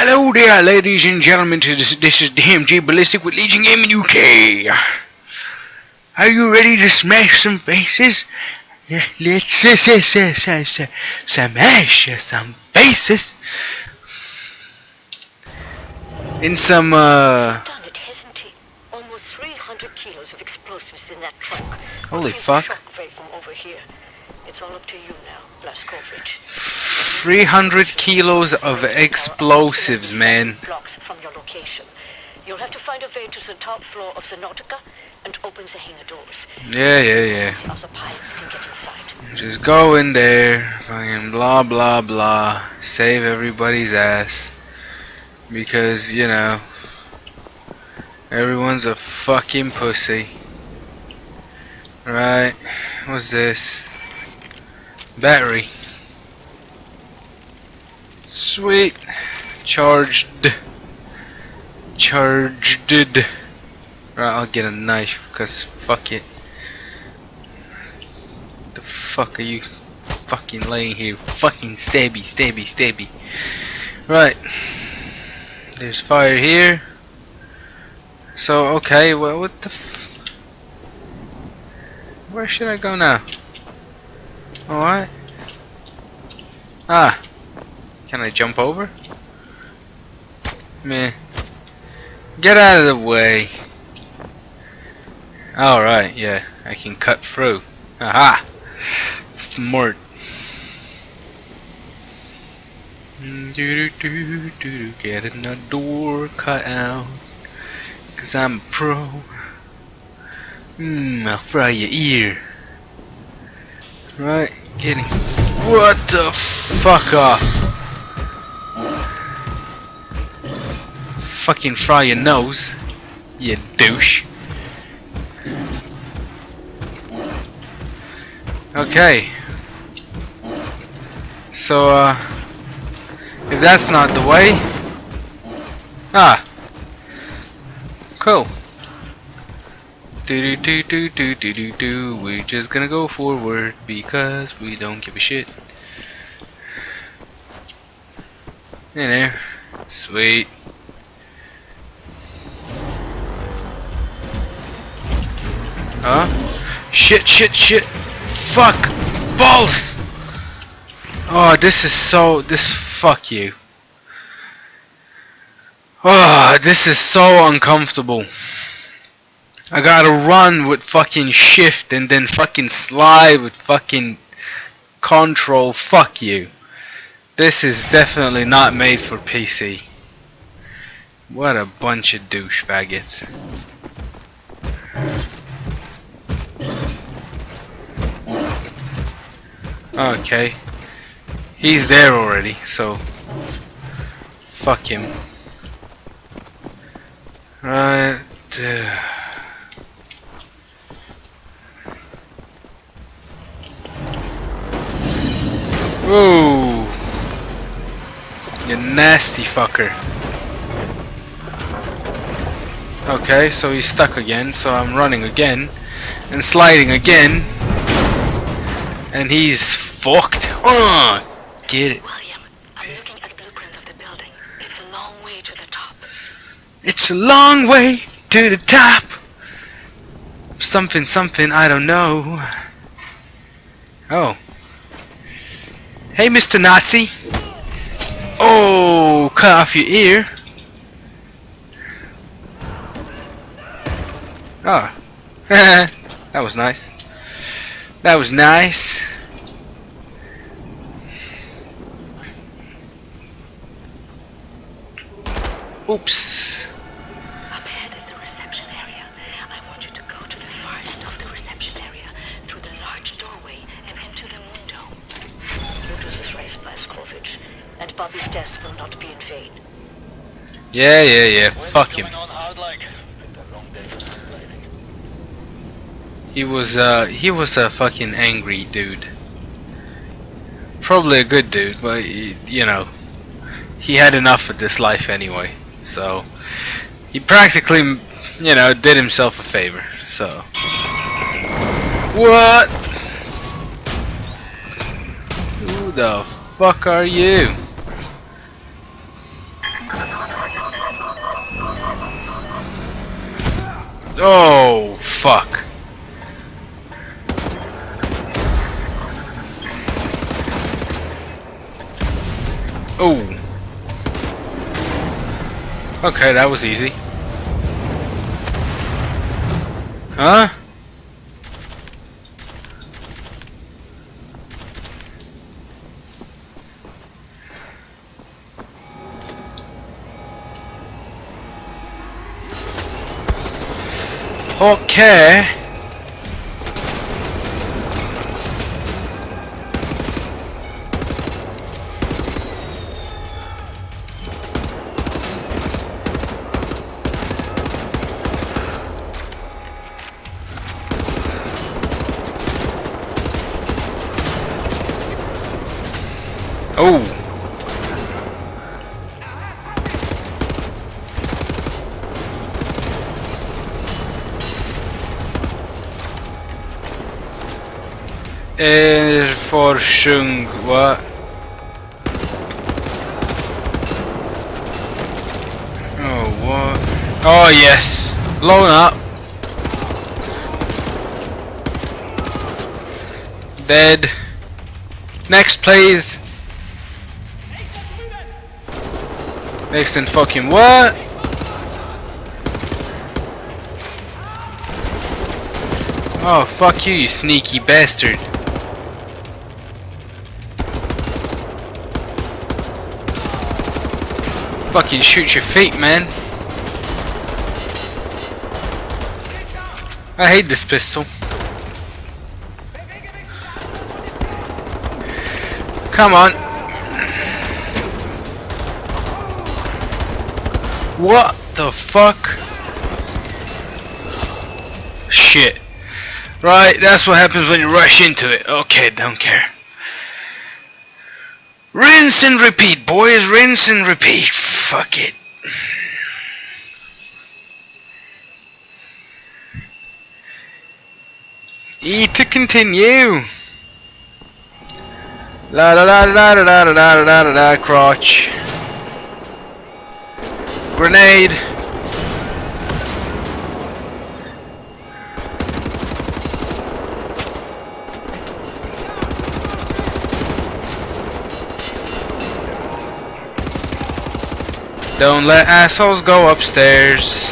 Hello there, ladies and gentlemen. This, this is DMG Ballistic with Legion Gaming UK. Are you ready to smash some faces? Let's smash some faces. In some, uh, Darn it, hasn't he? Almost 300 kilos of explosives in that truck. Holy fuck. The shockwave from over here. It's all up to you now, Blazkowicz. 300 kilos of explosives, man. From your location. You'll have to find a way to the top floor of the Nautica and open the hangar doors. Yeah, yeah, yeah. The other pilots can get inside. Just go in there, fucking blah blah blah, save everybody's ass. Because, you know, everyone's a fucking pussy. Right, what's this? Battery. Sweet. Charged. Charged. Right, I'll get a knife, because fuck it. The fuck are you fucking laying here? Fucking stabby, stabby, stabby. Right. There's fire here. So, okay, well, what the Where should I go now? Alright. Ah. Can I jump over? Meh. Get out of the way. Alright, yeah. I can cut through. Aha! Smart. Do do do do do. getting a door cut out. Cause I'm a pro. Mmm, I'll fry your ear. Right, getting. What the fuck off? Fucking fry your nose, you douche. Okay. So, uh, if that's not the way, ah, cool. Do do do do do do do. We're just gonna go forward because we don't give a shit. In there, sweet. Huh? Shit, shit, shit. Fuck. Balls. Oh, this is so. This. Fuck you. Oh, this is so uncomfortable. I gotta run with fucking shift and then fucking slide with fucking control. Fuck you. This is definitely not made for PC. What a bunch of douche faggots. Okay. He's there already, so fuck him. Right. uh, Whoa. You nasty fucker. Okay, so he's stuck again, so I'm running again and sliding again. And he's fucked. Uh, get it. William, I'm looking at blueprints of the building. It's a long way to the top. It's a long way to the top. Something, something, I don't know. Oh. Hey, Mr. Nazi. Oh, cut off your ear. Oh. that was nice. That was nice. Oops. Up ahead is the reception area. I want you to go to the farthest of the reception area through the large doorway and into the window. You do this race, Blazkowicz, and Bobby's death will not be in vain. Yeah, yeah, yeah. Fuck him. He was uh he was a fucking angry dude. Probably a good dude, but he, you know, he had enough of this life anyway. So he practically, you know, did himself a favor. So what? Who the fuck are you? Oh, fuck. Oh. Okay, that was easy. Huh? Okay. Erforschung, what? Oh, what? Oh, yes. Blown up. Dead. Next, please. Next and fucking what? Oh, fuck you, you sneaky bastard. Fucking shoot your feet, man. I hate this pistol. Come on. What the fuck? Shit. Right, that's what happens when you rush into it. Okay, don't care. Rinse and repeat, boys. Rinse and repeat. Fuck it. E to continue. La la la la la la la la la la crotch. Grenade. Don't let assholes go upstairs.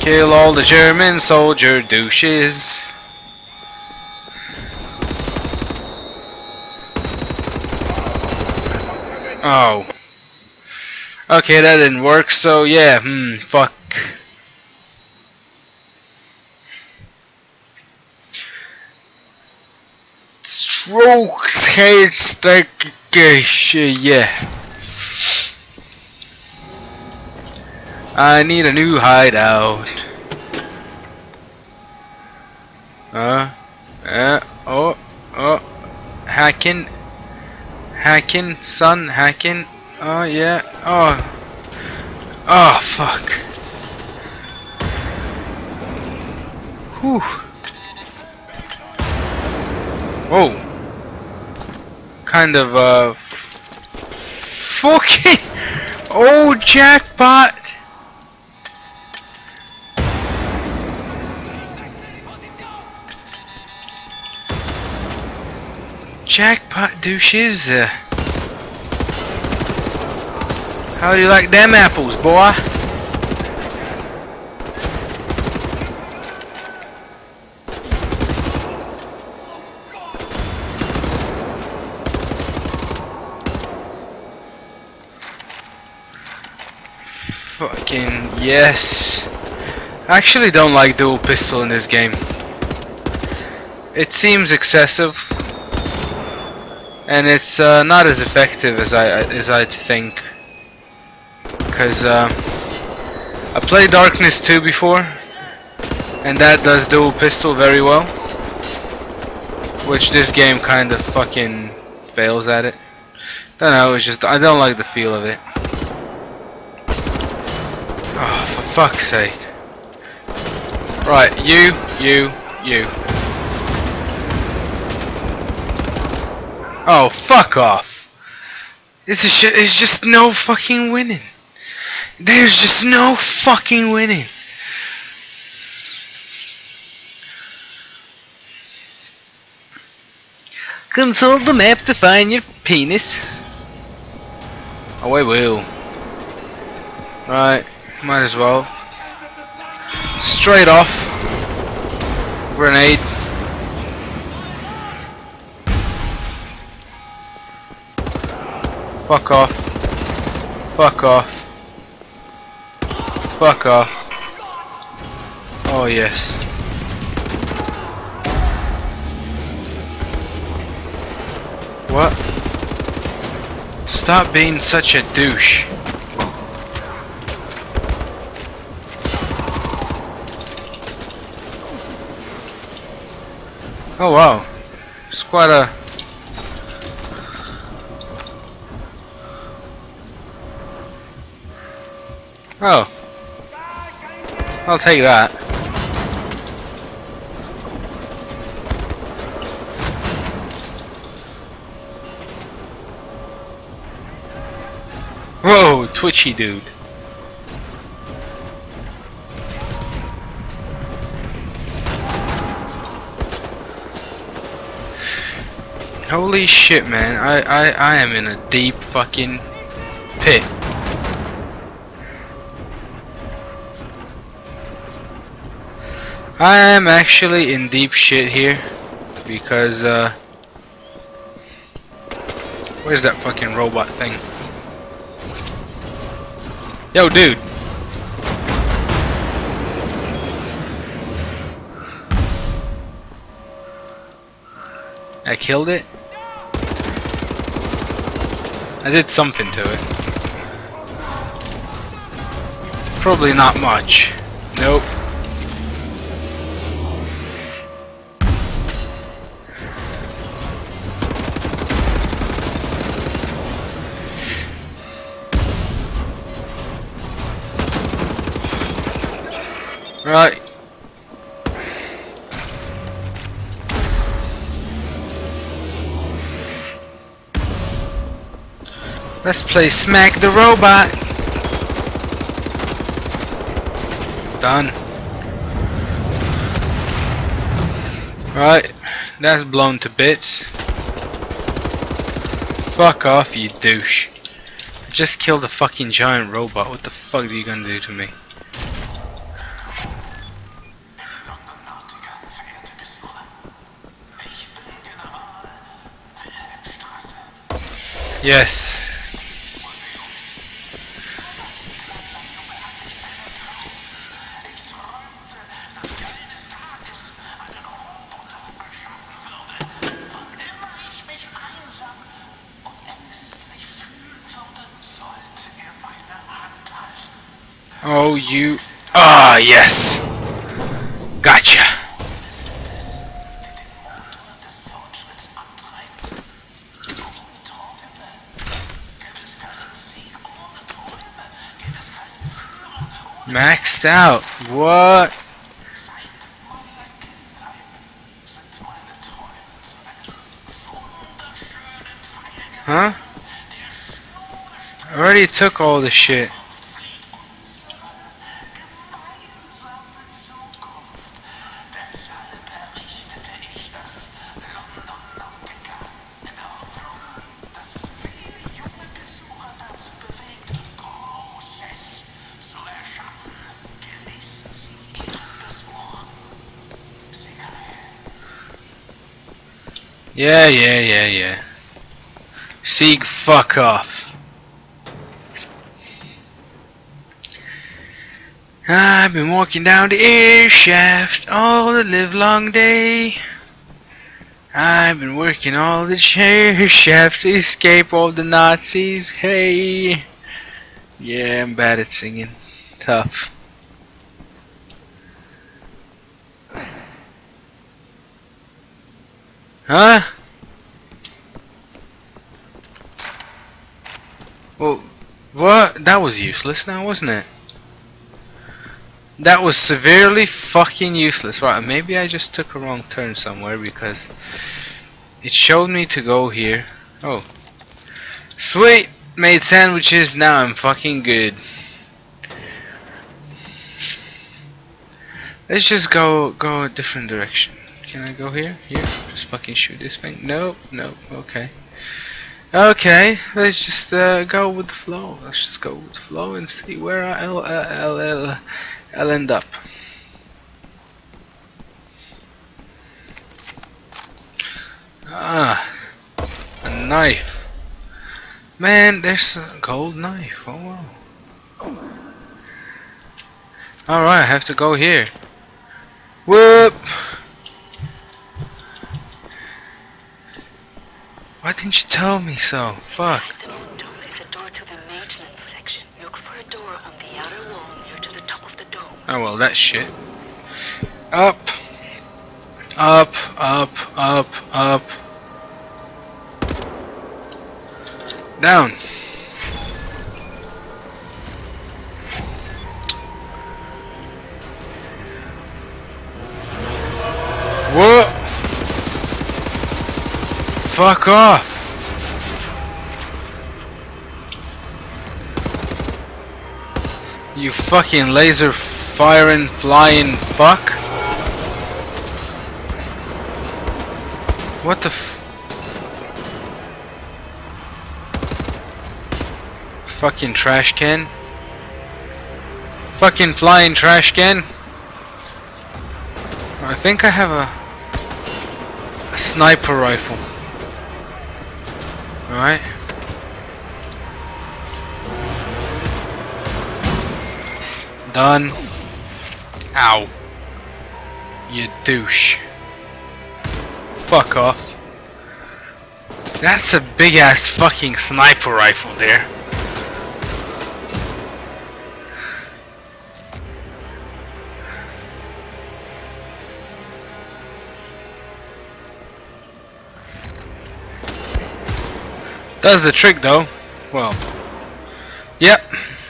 Kill all the German soldier douches. Oh. Okay, that didn't work, so yeah, hmm, fuck. Stick, yeah. I need a new hideout. Uh, uh, oh, oh, hacking, hacking, son, hacking. Oh yeah, oh, oh fuck. Whew. Whoa. Kind of uh, fucking, oh jackpot. Jackpot douches. Uh, how do you like them apples, boy? Fucking yes. I actually don't like dual pistol in this game. It seems excessive. And it's uh, not as effective as I as I think. Because uh, I played Darkness 2 before and that does dual pistol very well. Which this game kind of fucking fails at it. Don't know it's just I don't like the feel of it fuck's sake right you you you Oh, fuck off. This is shit, it's just no fucking winning. There's just no fucking winning. Consult the map to find your penis. Oh, I will. Right, might as well. Straight off. Grenade. Fuck off. Fuck off. Fuck off. Oh yes. What? Stop being such a douche. Oh wow. It's quite a Oh. I'll take that. Whoa, twitchy dude. Holy shit, man. I, I, I am in a deep fucking pit. I am actually in deep shit here because uh where's that fucking robot thing? Yo dude I killed it? I did something to it. Probably not much. Nope. Right. Let's play Smack the Robot. Done. Right. That's blown to bits. Fuck off, you douche. Just killed a fucking giant robot. What the fuck are you gonna do to me? Yes. Oh, you. Ah, yes. Gotcha. Maxed out. What? Huh? I already took all the shit. Yeah, yeah, yeah, yeah. Sieg, fuck off. I've been walking down the air shaft all the live long day. I've been working all the air shaft to escape all the Nazis. Hey. Yeah, I'm bad at singing. Tough. Huh? Well, what? That was useless now, wasn't it? That was severely fucking useless. Right, maybe I just took a wrong turn somewhere because it showed me to go here. Oh. Sweet! Made sandwiches, now I'm fucking good. Let's just go go a different direction. Can I go here? Here? Just fucking shoot this thing? Nope, nope, okay. Okay, let's just uh, go with the flow. Let's just go with the flow and see where I'll, I'll, I'll, I'll end up. Ah, a knife. Man, there's a gold knife. Oh wow. Alright, I have to go here. Whoop! Why didn't you tell me so? Fuck. The window is a door to the maintenance section. Look for a door on the outer wall near to the top of the dome. Oh well, that shit. Up. Up, up, up, up. Down. What? Fuck off. You fucking laser firing flying fuck. What the Fucking trash can. Fucking flying trash can. I think I have a, a sniper rifle. Alright. Done. Ow. You douche. Fuck off. That's a big ass fucking sniper rifle there. Does the trick though. Well. Yep,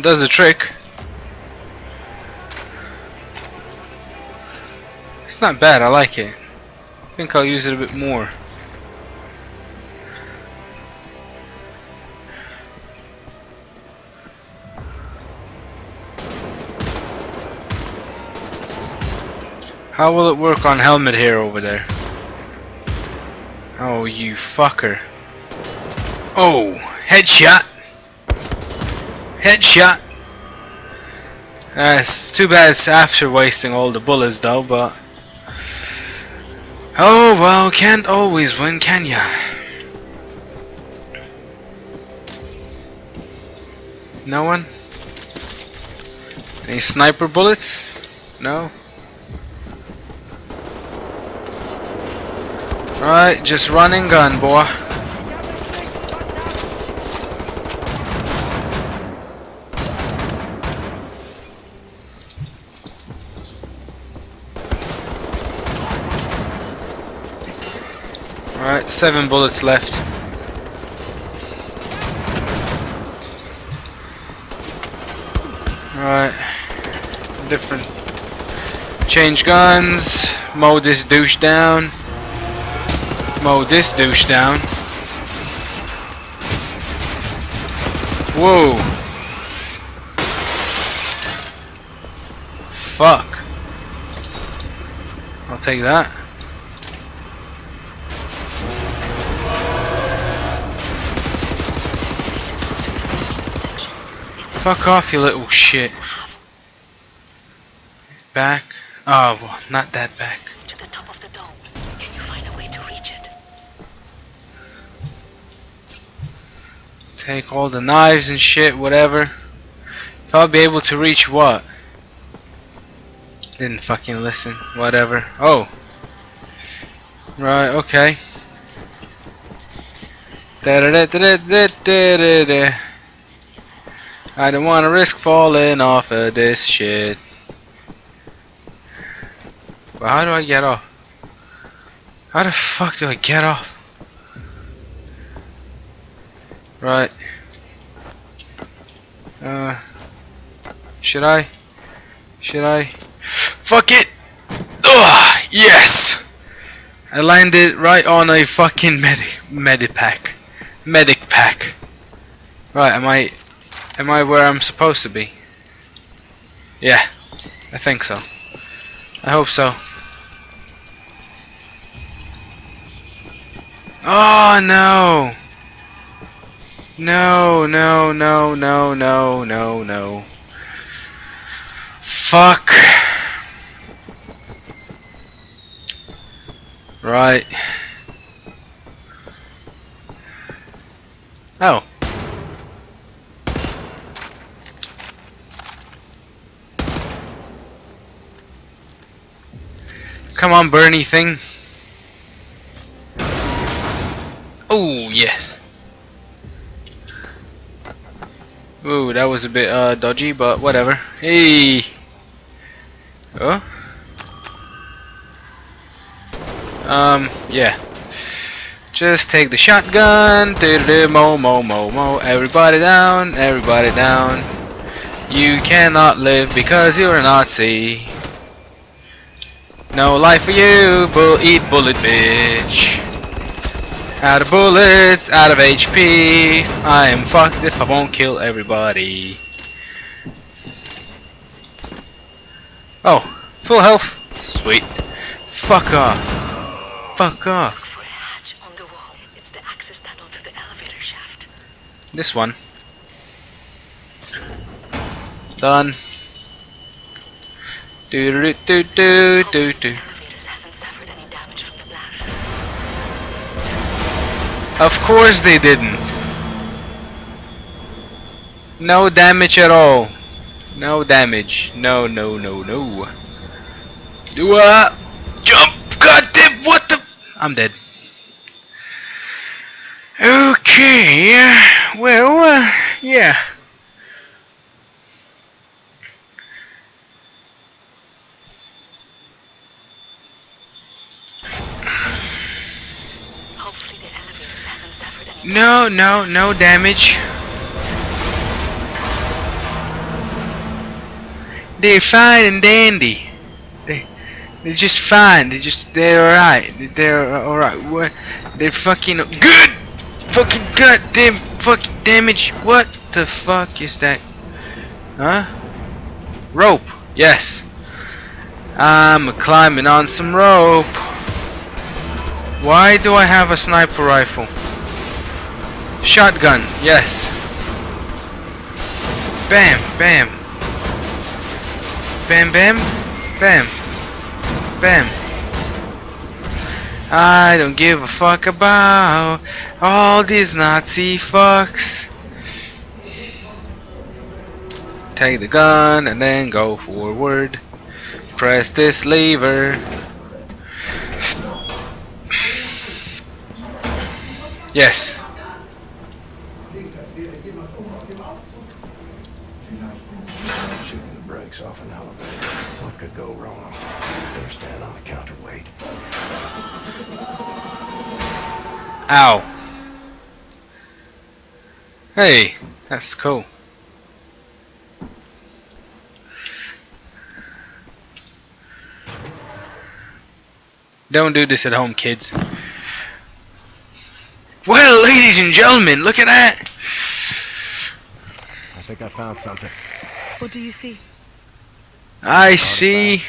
does the trick. Not bad, I like it. I think I'll use it a bit more. How will it work on helmet here over there? Oh, you fucker. Oh, headshot. Headshot. Uh, it's too bad it's after wasting all the bullets though, but... Oh, well, can't always win, can ya? No one? Any sniper bullets? No? Right, just run and gun, boy. Seven bullets left. Alright. Different. Change guns. Mow this douche down. Mow this douche down. Whoa. Fuck. I'll take that. Fuck off, you little shit. Back? Oh, well, not that back. To the top of the dome. Can you find a way to reach it? Take all the knives and shit, whatever. If I'll be able to reach what? Didn't fucking listen. Whatever. Oh. Right, okay. Da da da da da da da da. I don't want to risk falling off of this shit. But how do I get off? How the fuck do I get off? Right. Uh. Should I? Should I? Fuck it! Ugh! Yes! I landed right on a fucking medic medipack. Medic pack. Right, am I am I where I'm supposed to be? Yeah, I think so. I hope so. Oh no! No, no, no, no, no, no, no. Fuck. Right. Oh. Come on, Bernie thing. Oh, yes. Ooh, that was a bit uh, dodgy, but whatever. Hey. Oh. Um, yeah. Just take the shotgun. Do do mo mo mo mo. Everybody down. Everybody down. You cannot live because you're a Nazi. No life for you. Bull eat bullet, bitch. Out of bullets, out of HP. I am fucked if I won't kill everybody. Oh, full health. Sweet. Fuck off. Fuck off. This one. a hatch on the wall. It's the access tunnel to the elevator shaft. This one. Done. Do do do do do do. Of course they didn't. No damage at all. No damage. No, no, no, no. Do a jump. God damn, what the? I'm dead. Okay. Well, uh, yeah. No, no, no damage. They're fine and dandy. They, they're just fine. They're just, they're alright. They're alright. What? They're fucking good. Fucking goddamn fucking damage. What the fuck is that? Huh? Rope. Yes. I'm climbing on some rope. Why do I have a sniper rifle? Shotgun, yes. Bam, bam. Bam, bam, bam, bam. I don't give a fuck about all these Nazi fucks. Take the gun and then go forward. Press this lever. Yes. Shooting the brakes off an elevator. What could go wrong? Better stand on the counterweight. Ow. Hey, that's cool. Don't do this at home, kids. Well, ladies and gentlemen, look at that! I think I found something. What do you see? I see.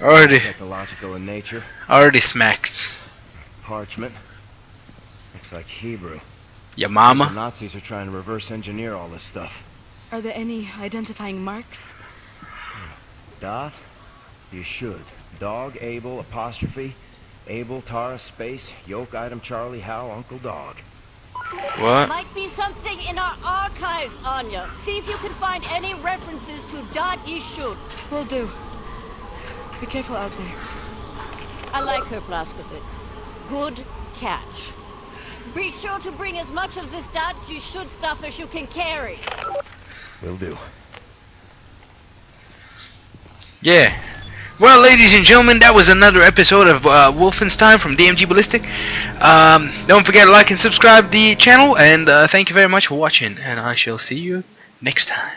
Already, Technological in nature. already smacked. Parchment. Looks like Hebrew. Your The mama? Nazis are trying to reverse engineer all this stuff. Are there any identifying marks? Doth? You should. Dog, Abel, apostrophe. Abel, Tara, space, yoke, item, Charlie, Hal, Uncle Dog. What? Might be something in our archives, Anya. See if you can find any references to Da'at Yichud. Will do. Be careful out there. I like her, Blazkowicz. Good catch. Be sure to bring as much of this Da'at Yichud stuff as you can carry. Will do. Yeah. Well, ladies and gentlemen, that was another episode of uh, Wolfenstein from DMG Ballistic. Um, don't forget to like and subscribe the channel, and uh, thank you very much for watching, and I shall see you next time.